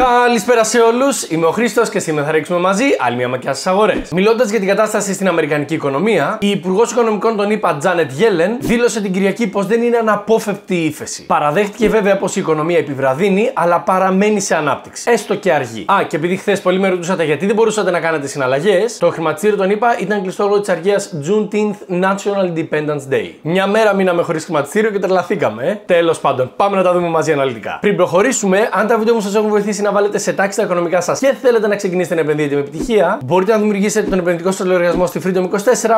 Καλησπέρα σε όλους. Είμαι ο Χρήστος και σήμερα θα ρίξουμε μαζί άλλη μια μακιά στις αγορές. Μιλώντας για την κατάσταση στην Αμερικανική οικονομία, η Υπουργός Οικονομικών των ΗΠΑ, Τζάνετ Γέλεν, δήλωσε την Κυριακή πως δεν είναι αναπόφευκτη η ύφεση. Παραδέχτηκε βέβαια πως η οικονομία επιβραδύνει, αλλά παραμένει σε ανάπτυξη. Έστω και αργή. Α, και επειδή χθες πολλοί με ρωτούσατε γιατί δεν μπορούσατε να κάνετε συναλλαγές, το χρηματιστήριο των ΗΠΑ ήταν κλειστό λόγω της αργίας Juneteenth National Independence Day. Μια μέρα μείναμε χωρίς χρηματιστήριο και τρελαθήκαμε. Ε. Τέλος πάντων, πάμε να τα δούμε μαζί αναλυτικά. Πριν προχωρήσουμε, αν τα βίντεο μου σας έχουν βοηθήσει να βάλετε σε τάξη τα οικονομικά σας και θέλετε να ξεκινήσετε να επενδύετε με επιτυχία, μπορείτε να δημιουργήσετε τον επενδυτικό σας λογαριασμό στη Freedom 24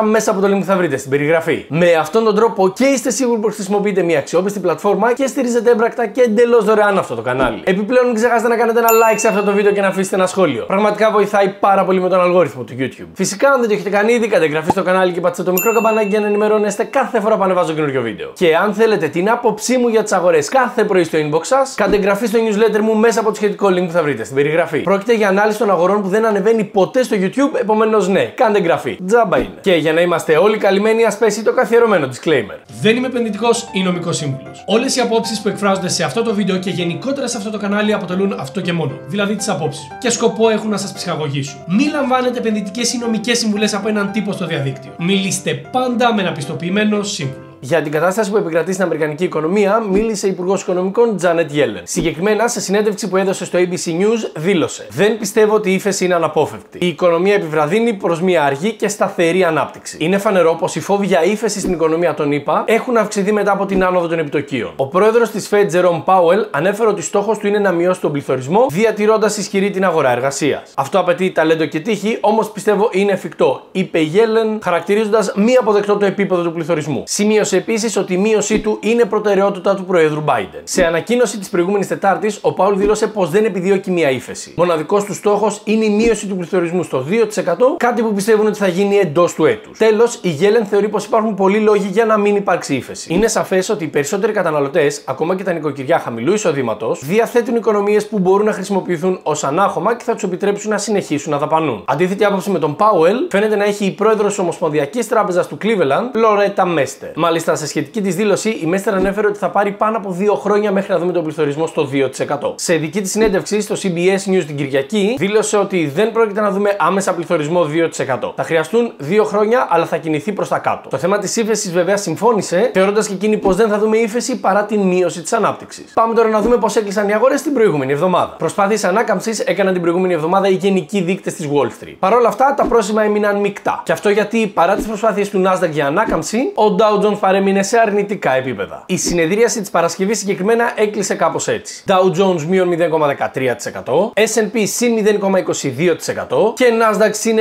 μέσα από το link που θα βρείτε στην περιγραφή. Με αυτόν τον τρόπο και είστε σίγουροι πως χρησιμοποιείτε μια αξιόπιστη πλατφόρμα και στηρίζετε έμπρακτα και εντελώς δωρεάν αυτό το κανάλι. Επιπλέον, μην ξεχάσετε να κάνετε ένα like σε αυτό το βίντεο και να αφήσετε ένα σχόλιο. Πραγματικά βοηθάει πάρα πολύ με τον αλγόριθμο του YouTube. Φυσικά, αν δεν το έχετε κάνει ήδη, κάντε εγγραφή στο κανάλι και πατήστε το μικρό καμπανάκι για να ενημερώνεστε κάθε φορά που ανεβάζω καινούριο βίντεο. Και αν θέλετε την άποψή μου για τις αγορές κάθε πρωί στο inbox σας, κάντε εγγραφή στο newsletter μου μέσα από το σχετικό link που θα βρείτε στην περιγραφή. Πρόκειται για ανάλυση των αγορών που δεν ανεβαίνει ποτέ στο YouTube, επομένως ναι, κάντε εγγραφή. Τζάμπα είναι. Και για να είμαστε όλοι καλυμμένοι, ας πέσει το καθιερωμένο disclaimer. Δεν είμαι επενδυτικό ή νομικό σύμβουλος. Όλες οι απόψεις που εκφράζονται σε αυτό το βίντεο και γενικότερα σε αυτό το κανάλι αποτελούν αυτό και μόνο. Δηλαδή τις απόψεις μου. Και σκοπό έχουν να σας ψυχαγωγήσουν. Μην λαμβάνετε επενδυτικέ ή νομικές συμβουλές από έναν τύπο στο διαδίκτυο. Μιλήστε πάντα με ένα πιστοποιημένο σύμβουλο. Για την κατάσταση που επικρατεί στην Αμερικανική οικονομία, μίλησε η Υπουργός Οικονομικών Τζάνετ Γέλεν. Συγκεκριμένα, σε συνέντευξη που έδωσε στο ABC News, δήλωσε: Δεν πιστεύω ότι η ύφεση είναι αναπόφευκτη. Η οικονομία επιβραδύνει προς μια αργή και σταθερή ανάπτυξη. Είναι φανερό πως οι φόβοι για ύφεση στην οικονομία των ΗΠΑ έχουν αυξηθεί μετά από την άνοδο των επιτοκίων. Ο πρόεδρος της Fed, Jerome Powell, ανέφερε ότι στόχος του είναι να μειώσει τον πληθωρισμό, διατηρώντας ισχυρή την αγορά εργασίας. Αυτό απαιτεί ταλέντο και τύχη, όμως πιστεύω είναι εφικτό, είπε η Γέλεν, χαρακτηρίζοντας μη αποδεκτό το επίπεδο του πληθωρισμού. Σημείωσε επίσης ότι η μείωσή του είναι προτεραιότητα του Προέδρου Biden. Σε ανακοίνωση της προηγούμενης Τετάρτης, ο Πάουλ δήλωσε πως δεν επιδιώκει μία ύφεση. Μοναδικός του στόχος είναι η μείωση του πληθωρισμού στο 2%, κάτι που πιστεύουν ότι θα γίνει εντός του έτους. Τέλος, η Γέλεν θεωρεί πως υπάρχουν πολλοί λόγοι για να μην υπάρξει ύφεση. Είναι σαφές ότι οι περισσότεροι καταναλωτές, ακόμα και τα νοικοκυριά χαμηλού εισοδήματος, διαθέτουν οικονομίες που μπορούν να χρησιμοποιηθούν ως ανάχωμα και θα τους επιτρέψουν να συνεχίσουν να δαπανούν. Αντίθετη άποψη με τον Πάουελ φαίνεται να έχει η πρόεδρος της Ομοσπονδιακής Τράπεζας του Cleveland, Λορέτα Μέστερ. Μάλιστα, σε σχετική της δήλωση, η Μέστερ ανέφερε ότι θα πάρει πάνω από δύο χρόνια μέχρι να δούμε τον πληθωρισμό στο 2%. Σε δική της συνέντευξη στο CBS News την Κυριακή, δήλωσε ότι δεν πρόκειται να δούμε άμεσα πληθωρισμό 2%. Θα χρειαστούν δύο χρόνια, αλλά θα κινηθεί προς τα κάτω. Το θέμα της ύφεσης βέβαια συμφώνησε, θεωρώντας και εκείνη πως δεν θα δούμε ύφεση παρά την μείωση της ανάπτυξης. Πάμε τώρα να δούμε πώς έκλεισαν οι αγορές την προηγούμενη εβδομάδα. Προσπάθειες ανάκαμψης έκαναν την προηγούμενη εβδομάδα οι γενικοί δείκτες της Wall Street. Παρ' όλα αυτά, τα πρόσημα έμειναν μεικτά. Και αυτό γιατί παρά τις προσπάθειες του Nasdaq για ανάκαμψη, ο Dow Jones παρέμεινε σε αρνητικά επίπεδα. Η συνεδρίαση της Παρασκευής συγκεκριμένα έκλεισε κάπως έτσι. Dow Jones μείον 0,13%, SP συν 0,22% και Nasdaq συν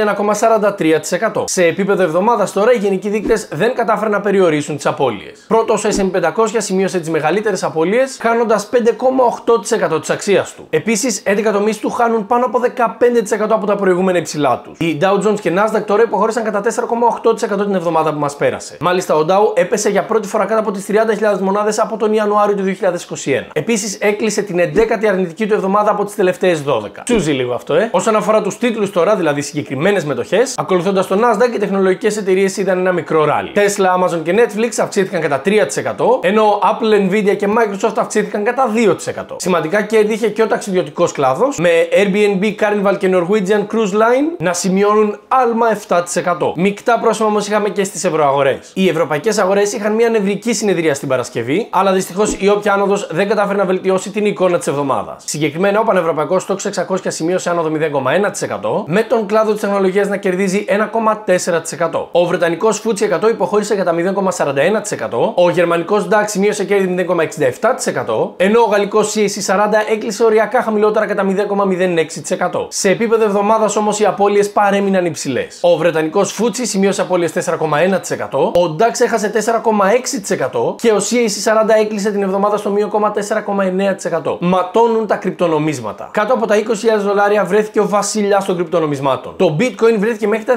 1,43%. Σε επίπεδο εβδομάδας τώρα οι γενικοί δείκτες δεν κατάφεραν να περιορίσουν τις απώλειες. Πρώτος ο SP 500 σημείωσε τις μεγαλύτερες απώλειες, χάνοντας 5,8% της αξίας του. Επίσης, 11 τομείς του χάνουν πάνω από 15% από τα προηγούμενα υψηλά τους. Οι Dow Jones και Nasdaq τώρα υποχώρησαν κατά 4,8% την εβδομάδα που μας πέρασε. Μάλιστα, ο Dow έπεσε για πρώτη φορά κάτω από τις 30.000 μονάδες από τον Ιανουάριο του 2021. Επίσης, έκλεισε την 11η αρνητική του εβδομάδα από τις τελευταίες 12. Τσούζει λίγο αυτό, ε. Όσον αφορά τους τίτλους τώρα, δηλαδή συγκεκριμένες μετοχές, ακολουθώντας τον Nasdaq, οι τεχνολογικές εταιρείες είδαν ένα μικρό ράλι. Tesla, Amazon και Netflix αυξήθηκαν κατά 3%, ενώ Apple, Nvidia και Microsoft αυξήθηκαν κατά 2%. Σημαντικά κέρδη είχε και ο ταξιδιωτικός κλάδος, με Airbnb, Carnival και Norwegian Cruise Line να σημειώνουν άλμα 7%. Μικτά πρόσημα όμως είχαμε και στις ευρωαγορές. Οι ευρωπαϊκές αγορές είχαν μια νευρική συνεδρία στην Παρασκευή, αλλά δυστυχώς η όποια άνοδος δεν κατάφερε να βελτιώσει την εικόνα της εβδομάδας. Συγκεκριμένα, ο Πανευρωπαϊκός Stock 600 σημείωσε άνοδο 0,1%, με τον κλάδο της τεχνολογίας να κερδίζει 1,4%. Ο Βρετανικός FTSE 100 υποχώρησε κατά 0,41%, ο Γερμανικός DAX σημείωσε κέρδη 0,67%, ενώ ο Γαλλικός CAC 40 έκλεισε οριακά χαμηλότερα κατά 0,06%. Σε επίπεδο εβδομάδας όμως οι απώλειες παρέμειναν υψηλές. Ο Βρετανικός FTSE σημείωσε απώλειες 4,1%, ο DAX έχασε 4,6% και ο CAC 40 έκλεισε την εβδομάδα στο μείον 4,9%. Ματώνουν τα κρυπτονομίσματα. Κάτω από τα 20.000 δολάρια βρέθηκε ο βασιλιά των κρυπτονομισμάτων. Το Bitcoin βρέθηκε μέχρι τα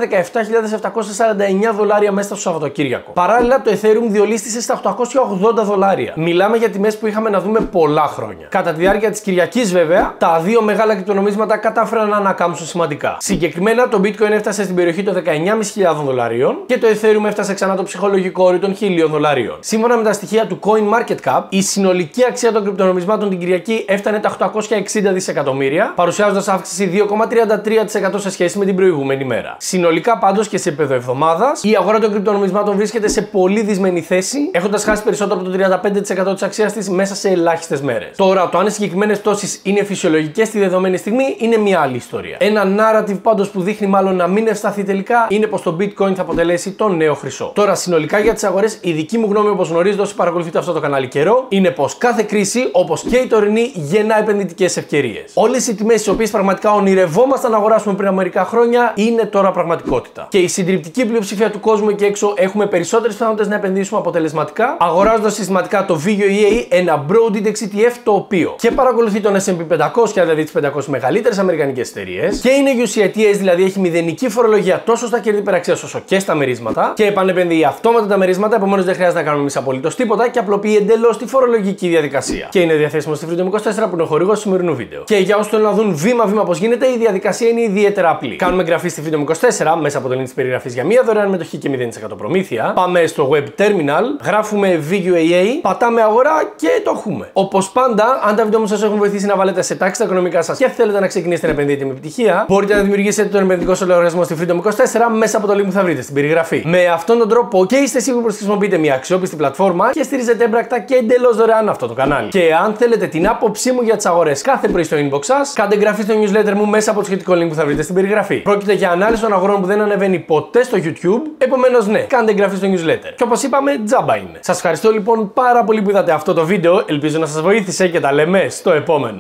17.749 δολάρια μέσα στο Σαββατοκύριακο. Παράλληλα, το Ethereum διολίστησε στα 880 δολάρια. Μιλάμε για τιμές που είχαμε να δούμε πολλά χρόνια. Κατά τη διάρκεια της Κυριακής, βέβαια, τα δύο μεγάλα κρυπτονομίσματα κατάφεραν να ανακάμψουν σημαντικά. Συγκεκριμένα, το Bitcoin έφτασε στην περιοχή των 19.500 δολαρίων και το Ethereum έφτασε ξανά το ψυχολογικό όριο των χιλίων δολαρίων. Σύμφωνα με τα στοιχεία του Coin Market Cap, η συνολική αξία των κρυπτονομισμάτων την Κυριακή έφτανε τα 860 δισεκατομμύρια, παρουσιάζοντας αύξηση 2,33% σε σχέση με την προηγούμενη μέρα. Συνολικά πάντως και σε επίπεδο εβδομάδας, η αγορά των κρυπτονομισμάτων βρίσκεται σε πολύ δυσμενή θέση, έχοντας χάσει περισσότερο από το 35% της αξίας της μέσα σε ελάχιστες μέρες. Τώρα, το αν οι συγκεκριμένες πτώσεις είναι φυσιολογικές στη δεδομένη στιγμή είναι μια άλλη ιστορία. Ένα narrative πάντως που δείχνει μάλλον να μην ευσταθεί τελικά είναι πως το bitcoin θα αποτελέσει το νέο χρυσό. Τώρα, συνολικά για τις αγορές, η δική μου γνώμη, όπως γνωρίζετε όσοι παρακολουθείτε αυτό το κανάλι καιρό, είναι πως κάθε κρίση, όπως και η τωρινή, γεννά επενδυτικές ευκαιρίες. Όλες οι τιμές τις οποίες πραγματικά ονειρευόμασταν να αγοράσουμε πριν από μερικά χρόνια είναι τώρα πραγματικότητα. Και η συντριπτική πλειοψηφία του κόσμου εκεί έξω έχουμε περισσότερες πιθανότητες να επενδύσουμε αποτελεσματικά, αγοράζοντας συστηματικά το VUEA, ένα Broad Index ETF το οποίο και παρακολουθεί τον SP 500, δηλαδή τις 500 μεγαλύτερες αμερικανικές εταιρείες, και είναι UCITS, δηλαδή έχει μηδενική φορολογία τόσο στα κέρδη υπεραξία όσο και στα μερίσματα, και επανεπενδύει αυτόματα τα μερίσματα, επομένως δεν χρειάζεται να κάνουμε εμείς απολύτως τίποτα και απλοποιεί εντελώς τη φορολογική διαδικασία. Και είναι διαθέσιμο στη Freedom 24 που είναι ο χορηγός του σημερινού βίντεο. Και για όσους θέλουν να δουν βήμα-βήμα πώς γίνεται, η διαδικασία είναι ιδιαίτερα απλή. Κάνουμε εγγραφή στη Freedom 24 μέσα από το link της περιγραφής για μία δωρεάν μετοχή και 0% προμήθεια. Πάμε στο web terminal, γράφουμε VUAA, πατάμε αγορά και το έχουμε. Όπως πάντα, αν τα βίντεο μου σας έχουν βοηθήσει να βάλετε σε τάξη τα οικονομικά σας και θέλετε να ξεκινήσετε να επενδύετε με επιτυχία, μπορείτε να δημιουργήσετε τον επενδυτικό σας λογαριασμό στη Freedom 24 μέσα από το link που θα βρείτε στην περιγραφή. Με αυτόν τον τρόπο και είστε σίγουροι πως χρησιμοποιείτε μια αξιόπιστη πλατφόρμα και στηρίζετε έμπρακτα και εντελώς δωρεάν αυτό το κανάλι. Και αν θέλετε την άποψή μου για τις αγορές κάθε πρωί στο inbox σας, κάντε εγγραφή στο newsletter μου μέσα από το σχετικό link που θα βρείτε στην περιγραφή. Πρόκειται για ανάλυση των αγορών που δεν ανεβαίνει ποτέ στο YouTube, επομένως ναι, κάντε εγγραφή στο newsletter. Και όπως είπαμε, τζάμπα είναι. Σας ευχαριστώ λοιπόν πάρα πολύ που είδατε αυτό το βίντεο, ελπίζω να σας βοήθησε και τα λέμε στο επόμενο.